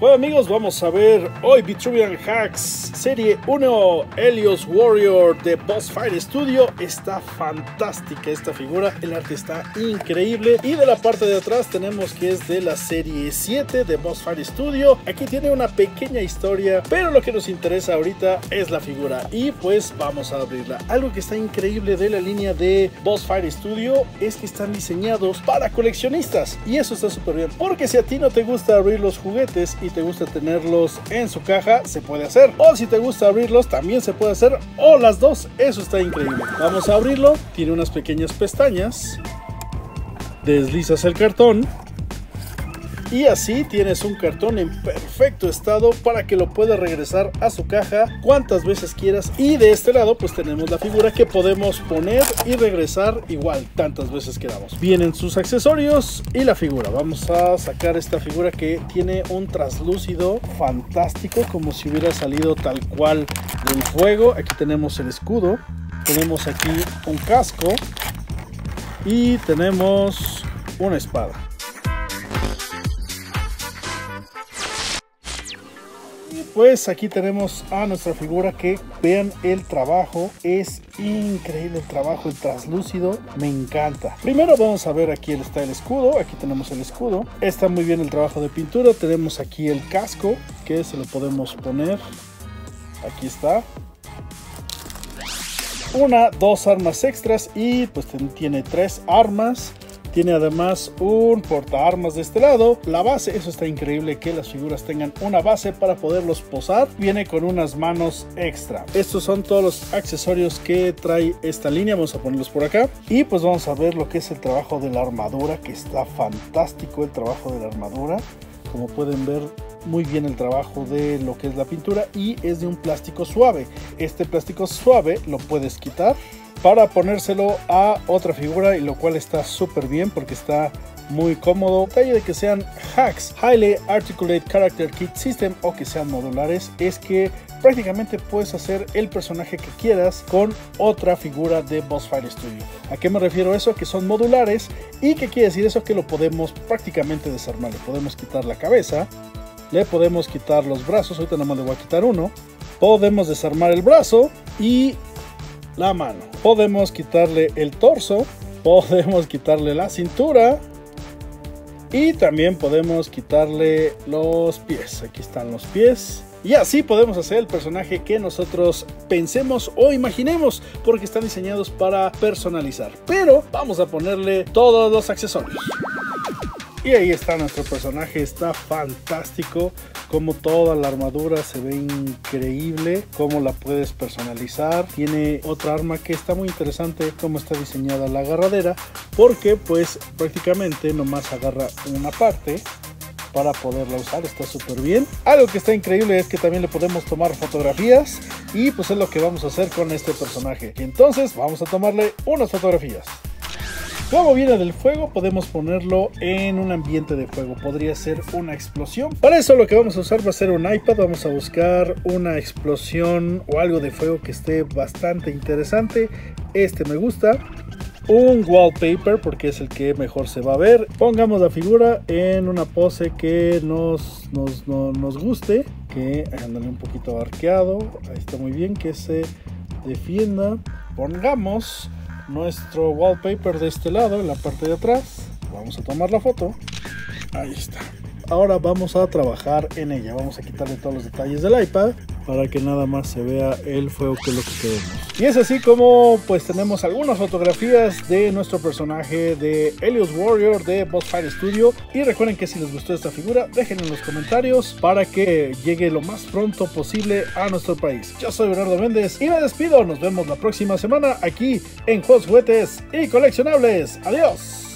Bueno amigos, vamos a ver hoy Vitruvian Hacks Serie 1 Helios Warrior de Boss Fight Studio. Está fantástica esta figura, el arte está increíble. Y de la parte de atrás tenemos que es de la serie 7 de Boss Fight Studio. Aquí tiene una pequeña historia, pero lo que nos interesa ahorita es la figura. Y pues vamos a abrirla. Algo que está increíble de la línea de Boss Fight Studio es que están diseñados para coleccionistas. Y eso está súper bien, porque si a ti no te gusta abrir los juguetes te gusta tenerlos en su caja, se puede hacer. O si te gusta abrirlos, también se puede hacer. O las dos, eso está increíble. Vamos a abrirlo. Tiene unas pequeñas pestañas. Deslizas el cartón y así tienes un cartón en perfecto estado para que lo puedas regresar a su caja cuantas veces quieras. Y de este lado pues tenemos la figura que podemos poner y regresar igual tantas veces queramos vienen sus accesorios y la figura. Vamos a sacar esta figura que tiene un traslúcido fantástico como si hubiera salido tal cual del fuego. Aquí tenemos el escudo tenemos aquí un casco y tenemos una espada pues aquí tenemos a nuestra figura que vean el trabajo, es increíble el trabajo, el traslúcido, me encanta. Primero vamos a ver aquí está el escudo, aquí tenemos el escudo, está muy bien el trabajo de pintura, tenemos aquí el casco que se lo podemos poner, aquí está, una, dos armas extras y pues tiene tres armas tiene además un portaarmas de este lado. La base, eso está increíble que las figuras tengan una base para poderlos posar. Viene con unas manos extra. Estos son todos los accesorios que trae esta línea. Vamos a ponerlos por acá. Y pues vamos a ver lo que es el trabajo de la armadura, que está fantástico el trabajo de la armadura. Como pueden ver, muy bien el trabajo de lo que es la pintura y es de un plástico suave. Este plástico suave lo puedes quitar para ponérselo a otra figura y lo cual está súper bien porque está muy cómodo. Detalle de que sean hacks, Highly Articulate Character Kit System o que sean modulares es que prácticamente puedes hacer el personaje que quieras con otra figura de Boss Fight Studio. ¿A qué me refiero eso? Que son modulares y que quiere decir eso que lo podemos prácticamente desarmar. Le podemos quitar la cabeza, le podemos quitar los brazos, ahorita nada más le voy a quitar uno. Podemos desarmar el brazo y la mano. Podemos quitarle el torso, podemos quitarle la cintura y también podemos quitarle los pies. Aquí están los pies. Y así podemos hacer el personaje que nosotros pensemos o imaginemos porque están diseñados para personalizar. Pero vamos a ponerle todos los accesorios. Y ahí está nuestro personaje, está fantástico, como toda la armadura se ve increíble, cómo la puedes personalizar. Tiene otra arma que está muy interesante, cómo está diseñada la agarradera, porque pues prácticamente nomás agarra una parte para poderla usar, está súper bien. Algo que está increíble es que también le podemos tomar fotografías y pues es lo que vamos a hacer con este personaje. entonces vamos a tomarle unas fotografías. Como viene del fuego, podemos ponerlo en un ambiente de fuego. Podría ser una explosión. Para eso lo que vamos a usar va a ser un iPad. Vamos a buscar una explosión o algo de fuego que esté bastante interesante. Este me gusta un wallpaper porque es el que mejor se va a ver. Pongamos la figura en una pose que nos, nos, nos guste, que ándale un poquito arqueado, ahí está muy bien, que se defienda. Pongamos nuestro wallpaper de este lado, en la parte de atrás. Vamos a tomar la foto. Ahí está. Ahora vamos a trabajar en ella. Vamos a quitarle todos los detalles del iPad para que nada más se vea el fuego que lo que queremos. Y es así como pues tenemos algunas fotografías de nuestro personaje de Helios Warrior de Boss Fight Studio. Y recuerden que si les gustó esta figura, déjenlo en los comentarios para que llegue lo más pronto posible a nuestro país. Yo soy Bernardo Méndez y me despido. Nos vemos la próxima semana aquí en Juegos Juguetes y Coleccionables. Adiós.